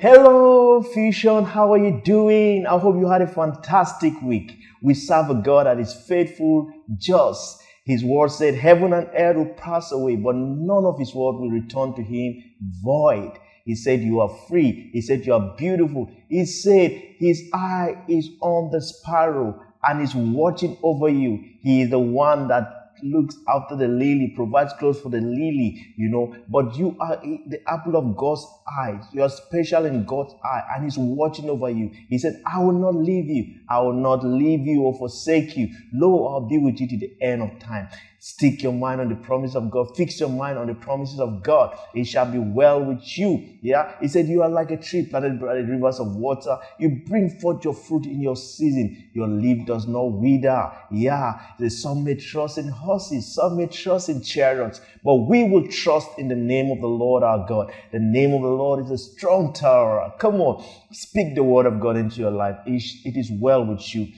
Hello, Fusion. How are you doing? I hope you had a fantastic week. We serve a God that is faithful, just. His word said, Heaven and earth will pass away, but none of His word will return to Him void. He said, You are free. He said, You are beautiful. He said, His eye is on the sparrow and is watching over you. He is the one that looks after the lily, provides clothes for the lily, you know. But you are the apple of God's eye. You are special in God's eye, and He's watching over you. He said, I will not leave you. I will not leave you or forsake you. Lo, I'll be with you to the end of time. Stick your mind on the promise of God. Fix your mind on the promises of God. It shall be well with you. Yeah. He said, You are like a tree planted by the rivers of water. You bring forth your fruit in your season. Your leaf does not wither. Yeah. Some may trust in horses, some may trust in chariots, but we will trust in the name of the Lord our God. The name of the Lord is a strong tower. Come on. Speak the word of God into your life. It is well with you.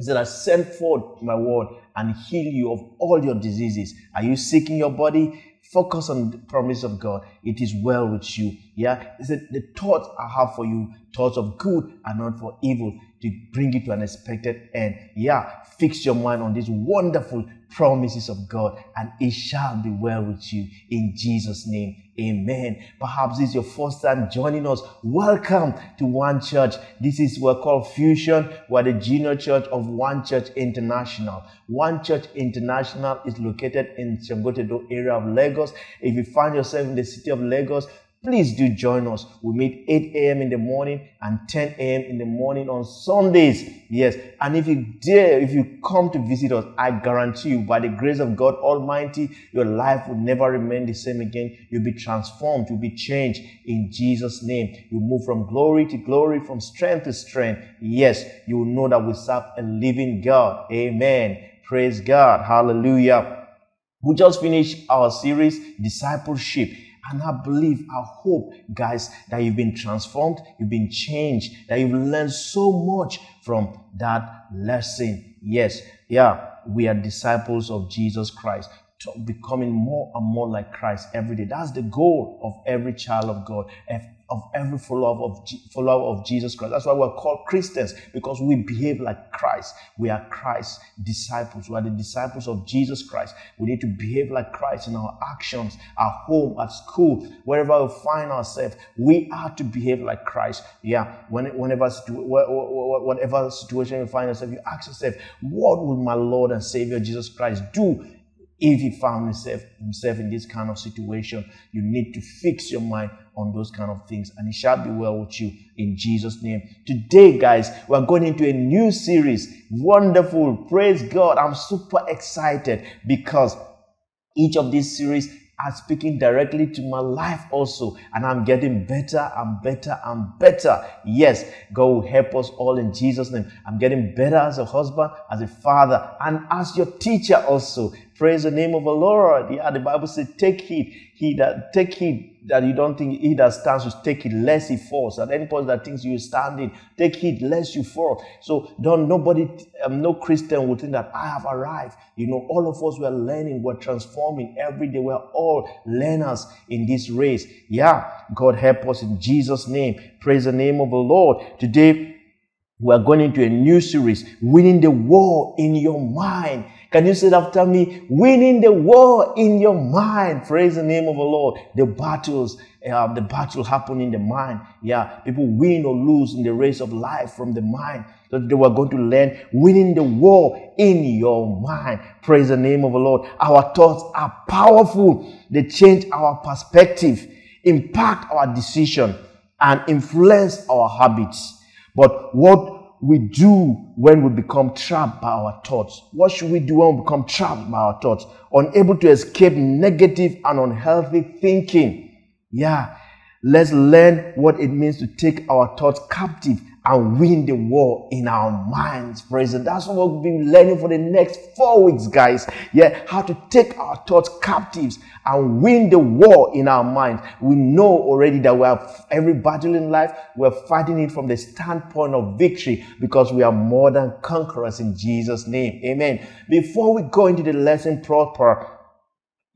He said, I send forth my word and heal you of all your diseases. Are you sick in your body? Focus on the promise of God. It is well with you. Yeah. He said, the thoughts I have for you, thoughts of good and not for evil, to bring you to an expected end. Yeah. Fix your mind on this wonderful promises of God and it shall be well with you in Jesus' name. Amen. Perhaps this is your first time joining us. Welcome to One Church. This is we're called Fusion. We're the junior church of One Church International. One Church International is located in Sangotedo area of Lagos. If you find yourself in the city of Lagos, please do join us. We meet 8 a.m. in the morning and 10 a.m. in the morning on Sundays. Yes. And if you dare, if you come to visit us, I guarantee you, by the grace of God Almighty, your life will never remain the same again. You'll be transformed. You'll be changed in Jesus' name. You move from glory to glory, from strength to strength. Yes. You will know that we serve a living God. Amen. Praise God. Hallelujah. We just finished our series, Discipleship. And I believe, I hope, guys, that you've been transformed, you've been changed, that you've learned so much from that lesson. Yes, yeah, we are disciples of Jesus Christ becoming more and more like Christ every day. That's the goal of every child of God, of every follower of, follower of Jesus Christ. That's why we're called Christians, because we behave like Christ. We are Christ's disciples. We are the disciples of Jesus Christ. We need to behave like Christ in our actions, at home, at school, wherever we find ourselves. We are to behave like Christ. Yeah, whenever, whatever situation you find yourself, you ask yourself, what will my Lord and Savior Jesus Christ do if he found himself, himself in this kind of situation, you need to fix your mind on those kind of things, and it shall be well with you in Jesus' name. Today, guys, we're going into a new series. Wonderful. Praise God. I'm super excited because each of these series are speaking directly to my life also. And I'm getting better and better and better. Yes, God will help us all in Jesus' name. I'm getting better as a husband, as a father, and as your teacher also. Praise the name of the Lord. Yeah, the Bible says, take heed. He that take heed that you don't think he that stands will take it lest he falls. At any point that thinks you are standing, take heed lest you fall. So don't nobody, um, no Christian will think that I have arrived. You know, all of us we're learning, we're transforming every day. We're all learners in this race. Yeah, God help us in Jesus' name. Praise the name of the Lord. Today we're going into a new series, winning the war in your mind. Can you say after me? Winning the war in your mind. Praise the name of the Lord. The battles, uh, the battle happen in the mind. Yeah, people win or lose in the race of life from the mind. So they were going to learn winning the war in your mind. Praise the name of the Lord. Our thoughts are powerful. They change our perspective, impact our decision, and influence our habits. But what we do when we become trapped by our thoughts? What should we do when we become trapped by our thoughts? Unable to escape negative and unhealthy thinking. Yeah. Let's learn what it means to take our thoughts captive and win the war in our minds. Praise. That's what we've been learning for the next four weeks, guys. Yeah, how to take our thoughts captives and win the war in our minds. We know already that we have every battle in life, we're fighting it from the standpoint of victory because we are more than conquerors in Jesus' name. Amen. Before we go into the lesson proper,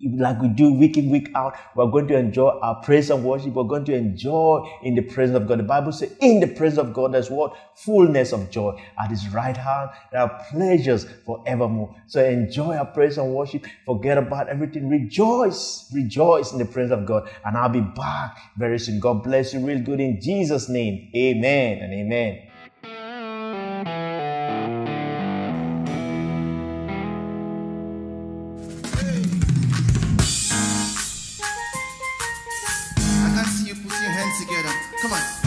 like we do week in, week out. We're going to enjoy our praise and worship. We're going to enjoy in the presence of God. The Bible says, in the presence of God, there's what? Fullness of joy. At his right hand, there are pleasures forevermore. So enjoy our praise and worship. Forget about everything. Rejoice. Rejoice in the presence of God. And I'll be back very soon. God bless you real good in Jesus' name. Amen and amen. Come on.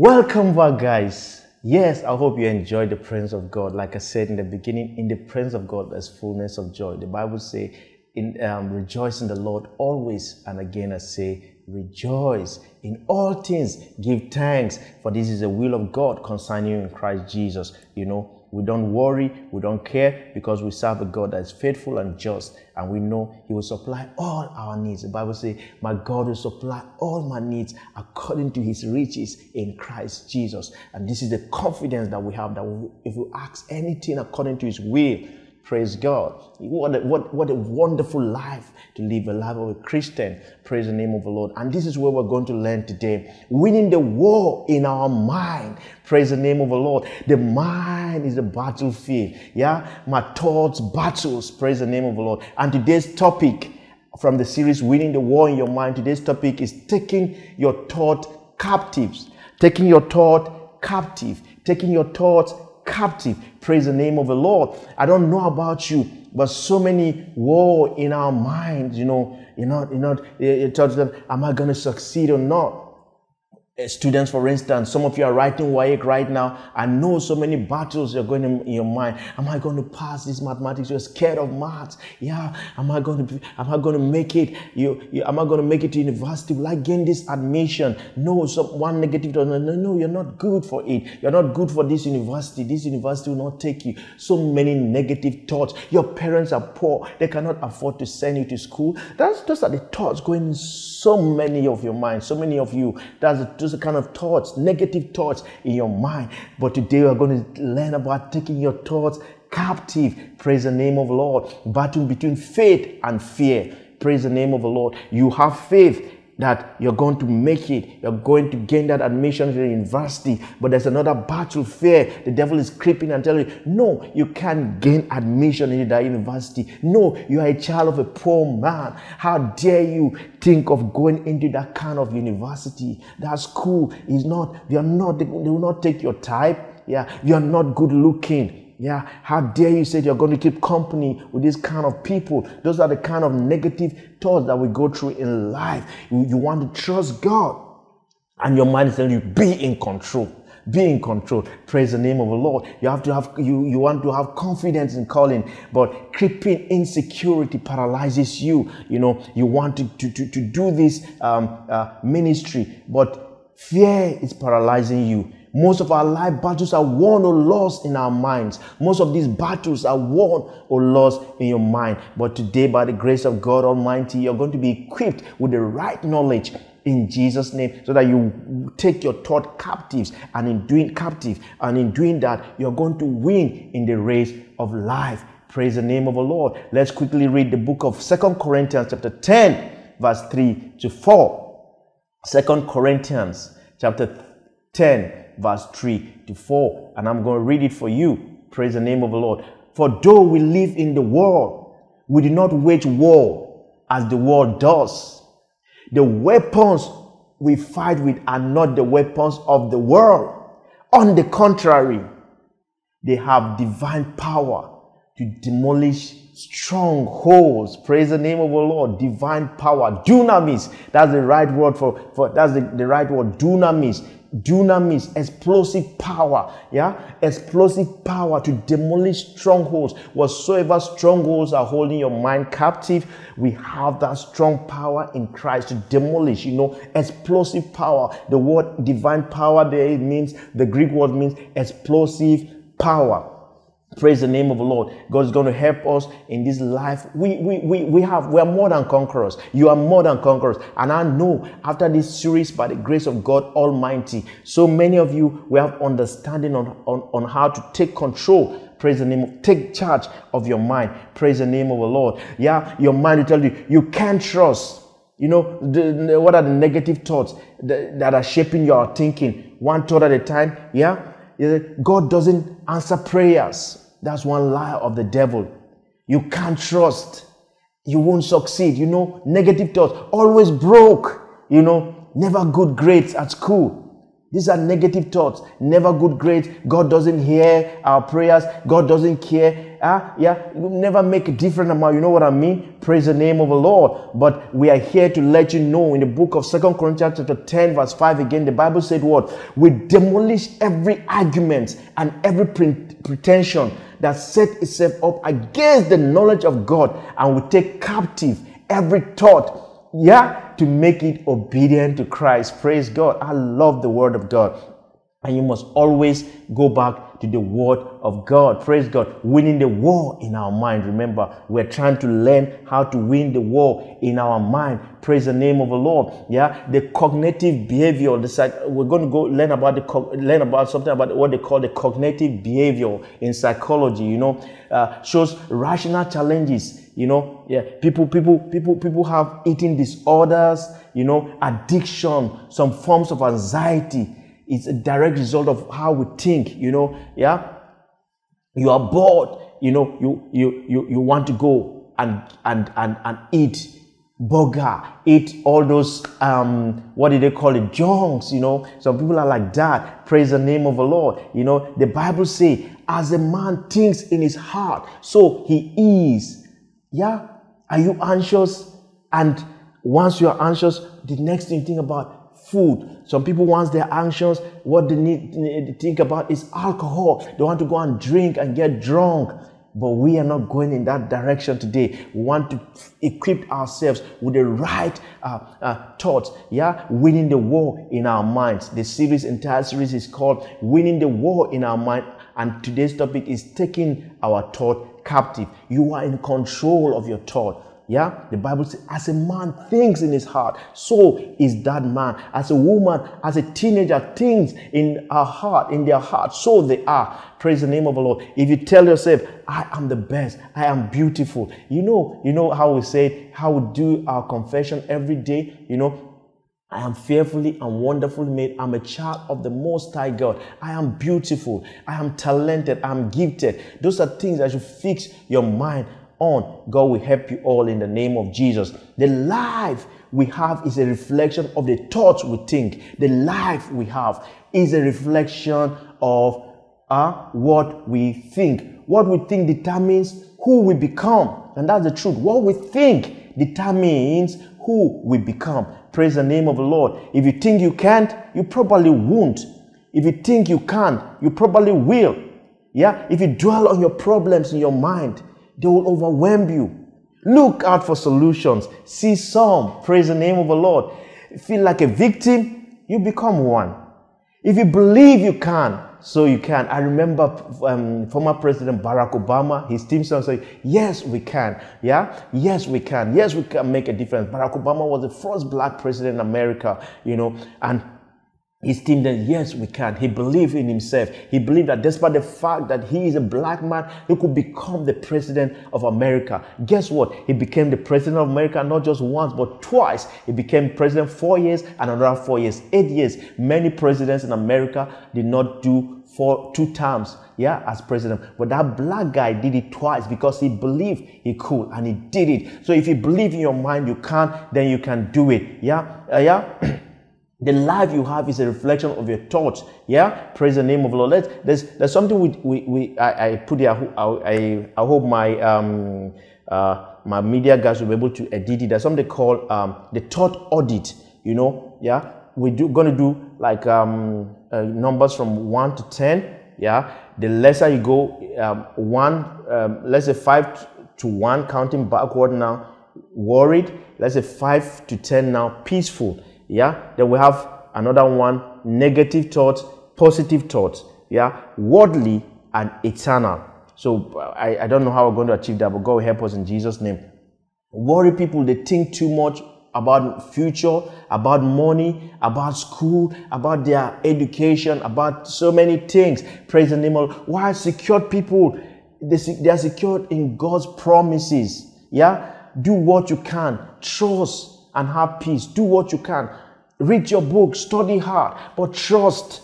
Welcome back, guys. Yes, I hope you enjoyed the presence of God. Like I said in the beginning, in the presence of God, there's fullness of joy. The Bible say, "In um, rejoice in the Lord always." And again, I say, rejoice in all things. Give thanks, for this is the will of God concerning you in Christ Jesus. You know, we don't worry, we don't care because we serve a God that is faithful and just, and we know He will supply all our needs. The Bible says, My God will supply all my needs according to His riches in Christ Jesus. And this is the confidence that we have that if we ask anything according to His will, Praise God. What a, what, what a wonderful life to live a life of a Christian. Praise the name of the Lord. And this is where we're going to learn today. Winning the war in our mind. Praise the name of the Lord. The mind is the battlefield. Yeah. My thoughts, battles. Praise the name of the Lord. And today's topic from the series Winning the War in Your Mind, today's topic is taking your thought captives. Taking your thought captive. Taking your thoughts captive. Praise the name of the Lord. I don't know about you, but so many war in our minds, you know, you know, you know, you thought them, am I going to succeed or not? Uh, students, for instance, some of you are writing WAEC right now. I know so many battles you're going in, your mind. Am I going to pass this mathematics? You're scared of maths. Yeah. Am I going to? Am I going to make it? You, you am I going to make it to university? Will I gain this admission? No. Some one negative. No, no, no. You're not good for it. You're not good for this university. This university will not take you. So many negative thoughts. Your parents are poor. They cannot afford to send you to school. That's those are the thoughts going in so many of your mind. So many of you. That's those kind of thoughts, negative thoughts in your mind. But today we are going to learn about taking your thoughts captive. Praise the name of the Lord. Battle between faith and fear. Praise the name of the Lord. You have faith that you're going to make it, you're going to gain that admission to the university, but there's another battle fear. The devil is creeping and telling you, no, you can't gain admission into that university. No, you are a child of a poor man. How dare you think of going into that kind of university? That school is not, you're not, they will not take your type. Yeah, you're not good looking yeah, how dare you say you're going to keep company with this kind of people? Those are the kind of negative thoughts that we go through in life. You, you want to trust God, and your mind is telling you, be in control. Be in control. Praise the name of the Lord. You have to have you, you want to have confidence in calling, but creeping insecurity paralyzes you. You know, you want to, to, to, to do this um, uh, ministry, but fear is paralyzing you most of our life battles are won or lost in our minds. Most of these battles are won or lost in your mind. But today, by the grace of God Almighty, you're going to be equipped with the right knowledge in Jesus' name, so that you take your thought captives, and in doing captive, and in doing that, you're going to win in the race of life. Praise the name of the Lord. Let's quickly read the book of Second Corinthians, chapter 10, verse 3 to 4. Second Corinthians, chapter 10, verse 3 to 4. And I'm going to read it for you. Praise the name of the Lord. For though we live in the world, we do not wage war as the world does. The weapons we fight with are not the weapons of the world. On the contrary, they have divine power to demolish strongholds. Praise the name of the Lord. Divine power. Dunamis. That's the right word for, for that's the, the right word. Dunamis dunamis, explosive power, yeah, explosive power to demolish strongholds. Whatsoever strongholds are holding your mind captive, we have that strong power in Christ to demolish, you know, explosive power. The word divine power there means, the Greek word means explosive power. Praise the name of the Lord. God is going to help us in this life. We, we, we, we have, we are more than conquerors. You are more than conquerors. And I know after this series, by the grace of God Almighty, so many of you will have understanding on, on, on how to take control. Praise the name of, take charge of your mind. Praise the name of the Lord. Yeah, your mind will tell you, you can't trust. You know, the, what are the negative thoughts that, that are shaping your thinking? One thought at a time. Yeah. God doesn't answer prayers. That's one lie of the devil. You can't trust. You won't succeed. You know, negative thoughts. Always broke. You know, never good grades at school. These are negative thoughts. Never good grades. God doesn't hear our prayers. God doesn't care. Ah, yeah, you never make a different amount. You know what I mean? Praise the name of the Lord. But we are here to let you know in the book of Second Corinthians chapter 10, verse 5 again, the Bible said what? We demolish every argument and every pretension that set itself up against the knowledge of God and we take captive every thought yeah, to make it obedient to Christ. Praise God. I love the word of God. And you must always go back to the word of God. Praise God. Winning the war in our mind. Remember, we're trying to learn how to win the war in our mind. Praise the name of the Lord. Yeah. The cognitive behavior. We're going to go learn about the, learn about something about what they call the cognitive behavior in psychology, you know, uh, shows rational challenges you know yeah people people people people have eating disorders you know addiction some forms of anxiety it's a direct result of how we think you know yeah you are bored you know you you you, you want to go and and and, and eat burger, eat all those, um, what do they call it, junks, you know. Some people are like that. Praise the name of the Lord. You know, the Bible say, as a man thinks in his heart, so he is. Yeah? Are you anxious? And once you are anxious, the next thing you think about food. Some people, once they're anxious, what they need to think about is alcohol. They want to go and drink and get drunk. But we are not going in that direction today. We want to equip ourselves with the right uh, uh, thoughts. Yeah, winning the war in our minds. The series, entire series, is called "Winning the War in Our Mind," and today's topic is taking our thought captive. You are in control of your thought. Yeah, the Bible says, as a man thinks in his heart, so is that man. As a woman, as a teenager thinks in her heart, in their heart, so they are. Praise the name of the Lord. If you tell yourself, I am the best, I am beautiful, you know, you know how we say, it, how we do our confession every day, you know, I am fearfully and wonderfully made. I'm a child of the Most High God. I am beautiful. I am talented. I'm gifted. Those are things that should fix your mind on. God will help you all in the name of Jesus. The life we have is a reflection of the thoughts we think. The life we have is a reflection of uh, what we think. What we think determines who we become. And that's the truth. What we think determines who we become. Praise the name of the Lord. If you think you can't, you probably won't. If you think you can't, you probably will. Yeah? If you dwell on your problems in your mind, they will overwhelm you. Look out for solutions. See some. Praise the name of the Lord. Feel like a victim, you become one. If you believe you can, so you can. I remember um, former President Barack Obama, his team said, Yes, we can. Yeah, yes, we can. Yes, we can make a difference. Barack Obama was the first black president in America, you know, and his team then, yes, we can. He believed in himself. He believed that despite the fact that he is a black man, he could become the president of America. Guess what? He became the president of America not just once, but twice. He became president four years and another four years, eight years. Many presidents in America did not do for two terms, yeah, as president. But that black guy did it twice because he believed he could and he did it. So if you believe in your mind you can, then you can do it. Yeah, uh, yeah. The life you have is a reflection of your thoughts. Yeah, praise the name of the Lord. Let's, there's there's something we we, we I, I put here. I, I, I hope my um uh my media guys will be able to edit it. There's something called um the thought audit. You know, yeah, we're do, gonna do like um uh, numbers from one to ten. Yeah, the lesser you go, um, one um, let's say five to one, counting backward now. Worried. Let's say five to ten now. Peaceful yeah. Then we have another one, negative thoughts, positive thoughts. Yeah. Worldly and eternal. So uh, I, I don't know how we're going to achieve that, but God will help us in Jesus' name. Worry people, they think too much about future, about money, about school, about their education, about so many things. Praise the name of Why secured people, they, they are secured in God's promises. Yeah? Do what you can. Trust and have peace. Do what you can. Read your book, study hard, but trust.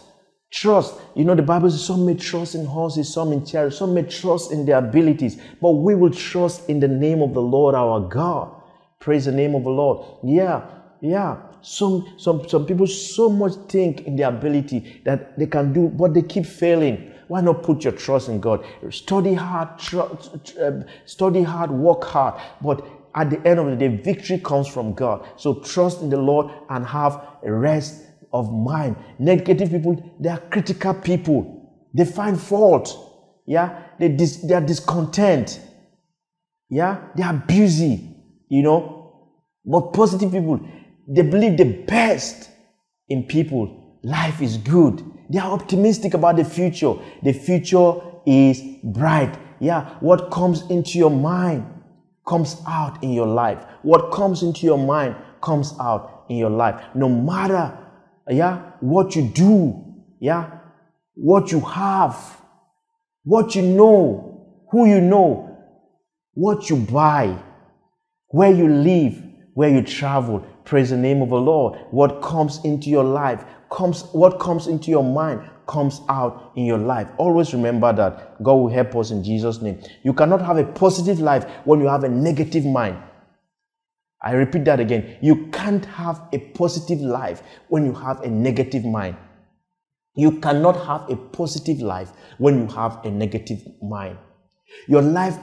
Trust. You know, the Bible says some may trust in horses, some in chariots, some may trust in their abilities, but we will trust in the name of the Lord our God. Praise the name of the Lord. Yeah, yeah. Some, some, some people so much think in their ability that they can do, but they keep failing. Why not put your trust in God? Study hard, tr- uh, study hard, work hard, but at the end of the day, victory comes from God. So trust in the Lord and have a rest of mind. Negative people, they are critical people. They find fault. Yeah, they, dis- they are discontent. Yeah, they are busy, you know. But positive people, they believe the best in people. Life is good. They are optimistic about the future. The future is bright. Yeah, what comes into your mind comes out in your life. What comes into your mind comes out in your life. No matter, yeah, what you do, yeah, what you have, what you know, who you know, what you buy, where you live, where you travel. Praise the name of the Lord. What comes into your life comes, what comes into your mind comes out in your life. Always remember that God will help us in Jesus' name. You cannot have a positive life when you have a negative mind. I repeat that again. You can't have a positive life when you have a negative mind. You cannot have a positive life when you have a negative mind. Your life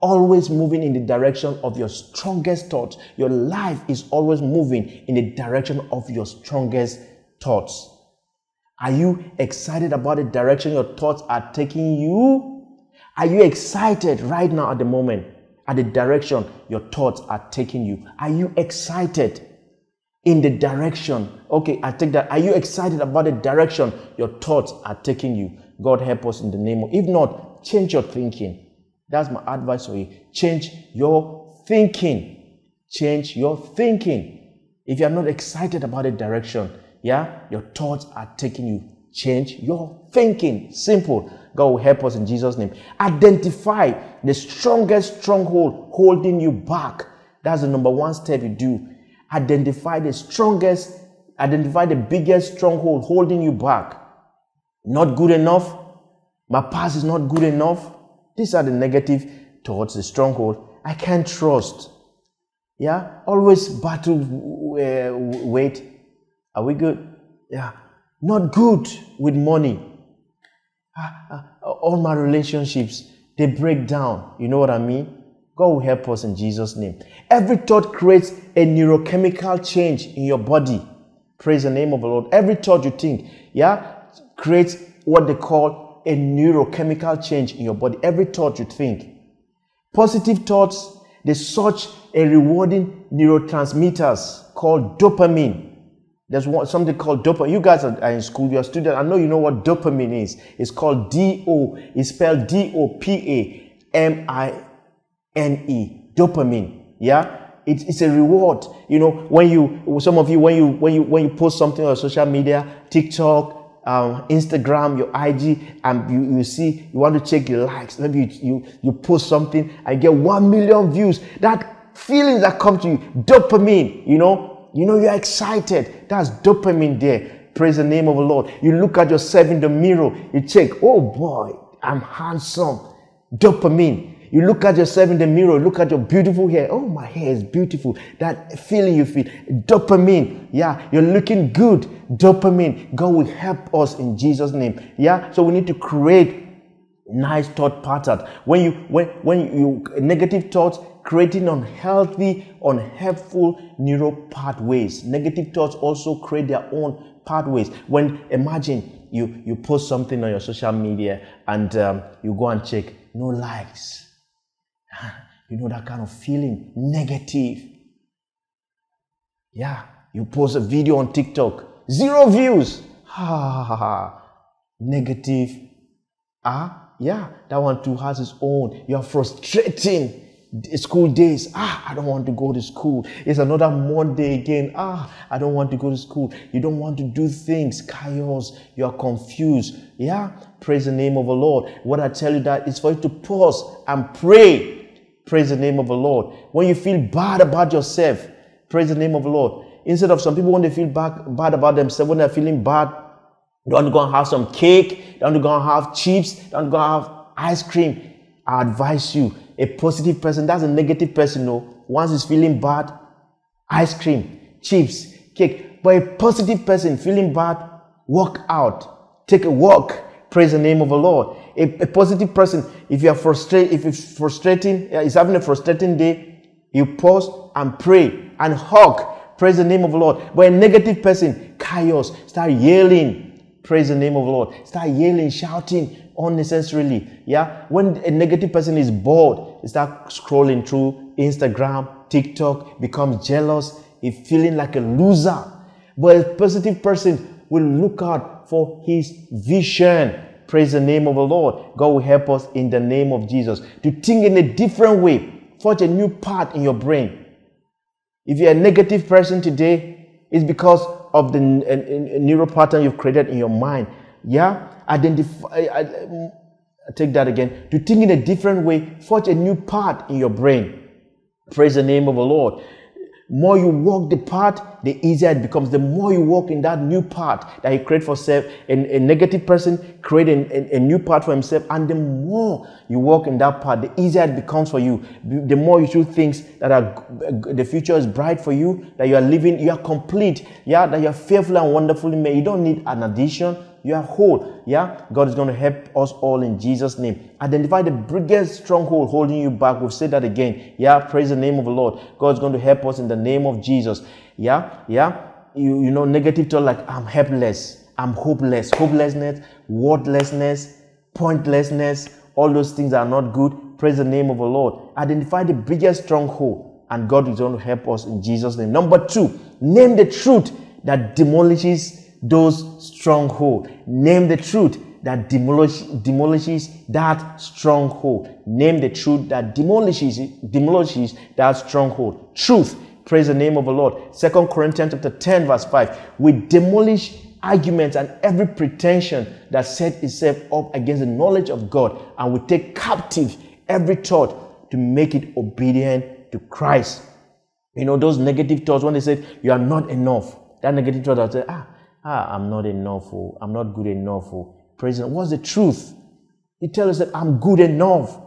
always moving in the direction of your strongest thoughts. Your life is always moving in the direction of your strongest thoughts. Are you excited about the direction your thoughts are taking you? Are you excited right now at the moment at the direction your thoughts are taking you? Are you excited in the direction? Okay, I take that. Are you excited about the direction your thoughts are taking you? God help us in the name of. If not, change your thinking. That's my advice for you. Change your thinking. Change your thinking. If you are not excited about the direction, yeah, your thoughts are taking you. Change your thinking. Simple. God will help us in Jesus' name. Identify the strongest stronghold holding you back. That's the number one step you do. Identify the strongest, identify the biggest stronghold holding you back. Not good enough. My past is not good enough. These are the negative thoughts, the stronghold. I can't trust. Yeah, always battle. Uh, wait, are we good? Yeah, not good with money. Uh, uh, all my relationships they break down. You know what I mean? God will help us in Jesus' name. Every thought creates a neurochemical change in your body. Praise the name of the Lord. Every thought you think, yeah, creates what they call a neurochemical change in your body. Every thought you think. Positive thoughts, they search a rewarding neurotransmitters called dopamine. There's one, something called dopamine. You guys are, are in school, you're a student. I know you know what dopamine is. It's called D-O. It's spelled D-O-P-A-M-I-N-E. Dopamine. Yeah? It's, it's a reward. You know, when you, some of you, when you, when you, when you post something on social media, TikTok, um, Instagram, your IG, and you, you see, you want to check your likes. Maybe you, you, you post something and get 1 million views. That feelings that come to you, dopamine, you know, you know, you're excited. That's dopamine there. Praise the name of the Lord. You look at yourself in the mirror, you check, oh boy, I'm handsome. Dopamine. You look at yourself in the mirror, look at your beautiful hair. Oh, my hair is beautiful. That feeling you feel, dopamine. Yeah, you're looking good. Dopamine. God will help us in Jesus' name. Yeah, so we need to create nice thought patterns. When you when when you negative thoughts creating unhealthy, unhelpful neural pathways. Negative thoughts also create their own pathways. When imagine you you post something on your social media and um, you go and check no likes you know that kind of feeling, negative. Yeah, you post a video on TikTok, zero views. Ha ha ha. Negative. Ah, yeah, that one too has its own. You are frustrating school days. Ah, I don't want to go to school. It's another Monday again. Ah, I don't want to go to school. You don't want to do things. Chaos. You are confused. Yeah. Praise the name of the Lord. What I tell you that is for you to pause and pray Praise the name of the Lord. When you feel bad about yourself, praise the name of the Lord. Instead of some people, when they feel bad, bad about themselves, when they're feeling bad, they want to go and have some cake, they want to go and have chips, they want to go and have ice cream. I advise you, a positive person, that's a negative person, no. Once he's feeling bad, ice cream, chips, cake. But a positive person feeling bad, walk out, take a walk, Praise the name of the Lord. A, a positive person, if you are frustrated, if it's frustrating, uh, is having a frustrating day, you pause and pray and hug. Praise the name of the Lord. But a negative person, chaos, start yelling. Praise the name of the Lord. Start yelling, shouting unnecessarily. Yeah. When a negative person is bored, start scrolling through Instagram, TikTok, becomes jealous, he feeling like a loser. But a positive person will look out for his vision. Praise the name of the Lord. God will help us in the name of Jesus to think in a different way, forge a new path in your brain. If you're a negative person today, it's because of the neural pattern you've created in your mind. Yeah? Identify, I, I, take that again. To think in a different way, forge a new path in your brain. Praise the name of the Lord more you walk the path, the easier it becomes. The more you walk in that new path that He created for self, and a negative person create a, a, a, new path for himself, and the more you walk in that path, the easier it becomes for you. The more you do things that are the future is bright for you, that you are living, you are complete, yeah, that you are fearfully and wonderfully made. You don't need an addition, You are whole. Yeah? God is going to help us all in Jesus' name. Identify the biggest stronghold holding you back. We've said that again. Yeah? Praise the name of the Lord. God is going to help us in the name of Jesus. Yeah? Yeah? You, you know, negative thought like, I'm helpless. I'm hopeless. Hopelessness, worthlessness, pointlessness, all those things are not good. Praise the name of the Lord. Identify the biggest stronghold, and God is going to help us in Jesus' name. Number two, name the truth that demolishes those stronghold. Name the truth that demolish, demolishes that stronghold. Name the truth that demolishes demolishes that stronghold. Truth. Praise the name of the Lord. Second Corinthians chapter 10, verse 5. We demolish arguments and every pretension that set itself up against the knowledge of God, and we take captive every thought to make it obedient to Christ. You know, those negative thoughts, when they said, You are not enough, that negative thought, I say, Ah, ah, I'm not enough, oh, I'm not good enough. Oh. Praise God. What's the truth? He tells us that I'm good enough.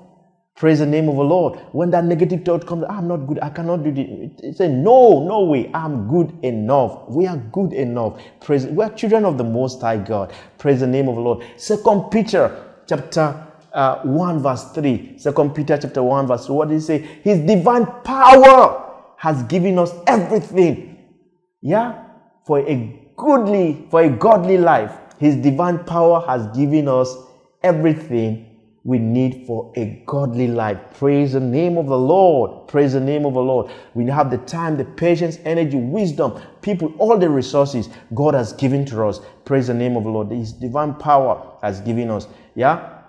Praise the name of the Lord. When that negative thought comes, I'm not good, I cannot do. He said, No, no way, I'm good enough. We are good enough. Praise we are children of the most high God. Praise the name of the Lord. Second Peter chapter uh, 1, verse 3. Second Peter chapter 1, verse 2. What did he say? His divine power has given us everything. Yeah? For a goodly, for a godly life. His divine power has given us everything we need for a godly life. Praise the name of the Lord. Praise the name of the Lord. We have the time, the patience, energy, wisdom, people, all the resources God has given to us. Praise the name of the Lord. His divine power has given us. Yeah.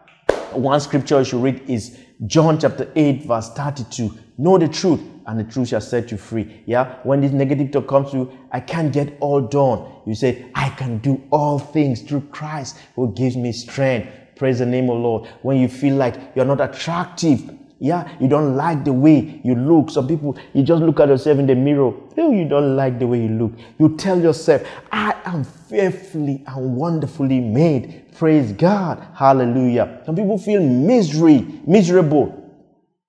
One scripture you should read is John chapter 8, verse 32. Know the truth, and the truth shall set you free. Yeah. When this negative talk comes to you, I can't get all done. You say, I can do all things through Christ who gives me strength. Praise the name of Lord. When you feel like you're not attractive, yeah, you don't like the way you look. Some people, you just look at yourself in the mirror. Oh, you don't like the way you look. You tell yourself, I am fearfully and wonderfully made. Praise God. Hallelujah. Some people feel misery, miserable.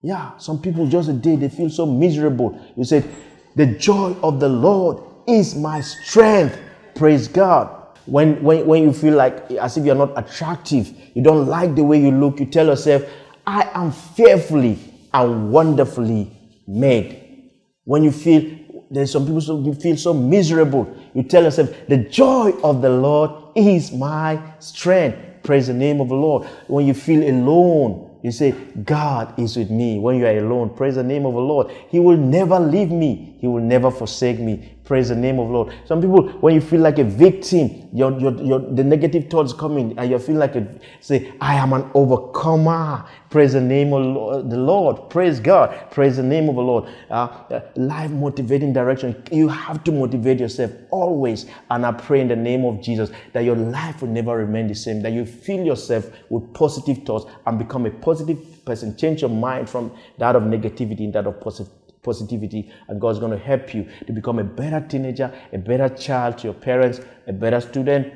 Yeah, some people just a day they feel so miserable. You said, The joy of the Lord is my strength. Praise God. When, when, when you feel like as if you're not attractive, you don't like the way you look, you tell yourself, I am fearfully and wonderfully made. When you feel there's some people who feel so miserable, you tell yourself, the joy of the Lord is my strength. Praise the name of the Lord. When you feel alone, you say, God is with me when you are alone. Praise the name of the Lord. He will never leave me. He will never forsake me. Praise the name of Lord. Some people, when you feel like a victim, your, your, your, the negative thoughts coming, and you feel like a, say, I am an overcomer. Praise the name of the Lord. Praise God. Praise the name of the Lord. Uh, uh, life motivating direction. You have to motivate yourself always. And I pray in the name of Jesus that your life will never remain the same, that you fill yourself with positive thoughts and become a positive person. Change your mind from that of negativity and that of positive positivity and God's going to help you to become a better teenager, a better child to your parents, a better student,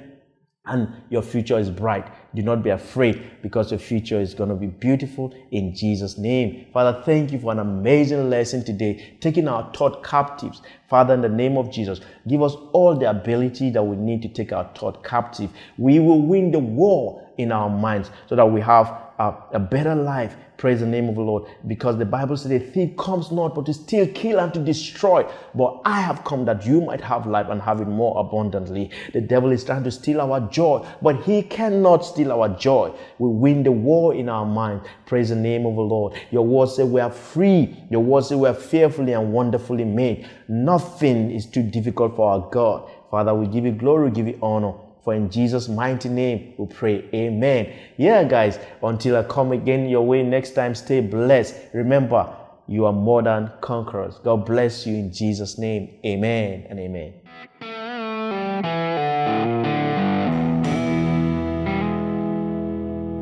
and your future is bright. Do not be afraid because your future is going to be beautiful in Jesus' name. Father, thank you for an amazing lesson today, taking our thought captives. Father, in the name of Jesus, give us all the ability that we need to take our thought captive. We will win the war in our minds so that we have a, a better life Praise the name of the Lord. Because the Bible says, a thief comes not but to steal, kill, and to destroy. But I have come that you might have life and have it more abundantly. The devil is trying to steal our joy, but he cannot steal our joy. We win the war in our mind. Praise the name of the Lord. Your word says we are free. Your word says we are fearfully and wonderfully made. Nothing is too difficult for our God. Father, we give you glory, we give you honor. For in Jesus' mighty name we pray. Amen. Yeah, guys, until I come again your way next time, stay blessed. Remember, you are more than conquerors. God bless you in Jesus' name. Amen and amen.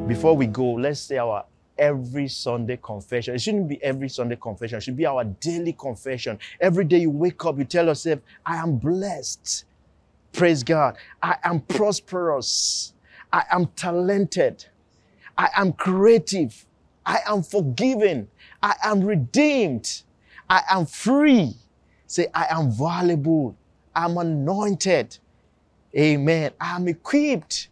Before we go, let's say our every Sunday confession. It shouldn't be every Sunday confession. It should be our daily confession. Every day you wake up, you tell yourself, I am blessed. Praise God. I am prosperous. I am talented. I am creative. I am forgiven. I am redeemed. I am free. Say, I am valuable. I'm anointed. Amen. I am equipped.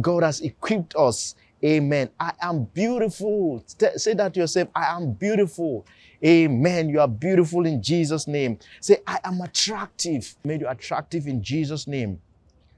God has equipped us. Amen. I am beautiful. Say that to yourself. I am beautiful. Amen. You are beautiful in Jesus' name. Say, I am attractive. Made you attractive in Jesus' name.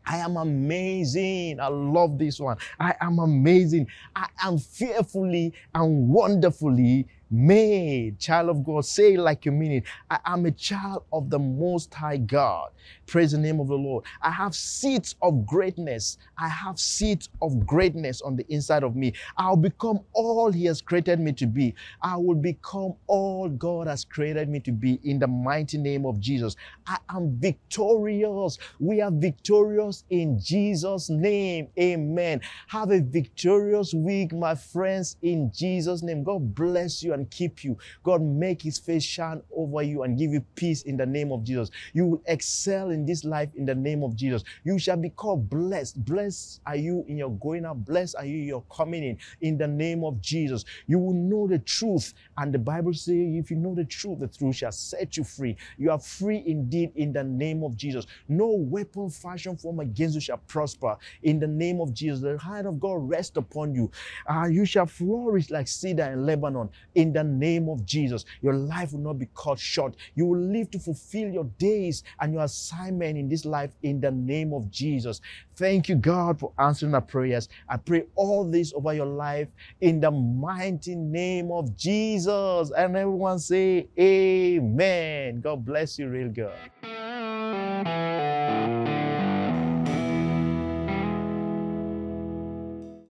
I am amazing. I love this one. I am amazing. I am fearfully and wonderfully made. Child of God, say like you mean it. I am a child of the Most High God. Praise the name of the Lord. I have seeds of greatness. I have seeds of greatness on the inside of me. I'll become all He has created me to be. I will become all God has created me to be in the mighty name of Jesus. I am victorious. We are victorious in Jesus' name. Amen. Have a victorious week, my friends, in Jesus' name. God bless you and keep you. God make his face shine over you and give you peace in the name of Jesus. You will excel in this life in the name of Jesus. You shall be called blessed. Blessed are you in your going out. Blessed are you in your coming in in the name of Jesus. You will know the truth. And the Bible says, if you know the truth, the truth shall set you free. You are free indeed in the name of Jesus. No weapon fashioned form against you shall prosper in the name of Jesus. The hand of God rest upon you. Uh, you shall flourish like cedar in Lebanon in the name of Jesus. Your life will not be cut short. You will live to fulfill your days and your assignment in this life in the name of Jesus. Thank you, God, for answering our prayers. I pray all this over your life in the mighty name of Jesus. And everyone say, Amen. God bless you, real God.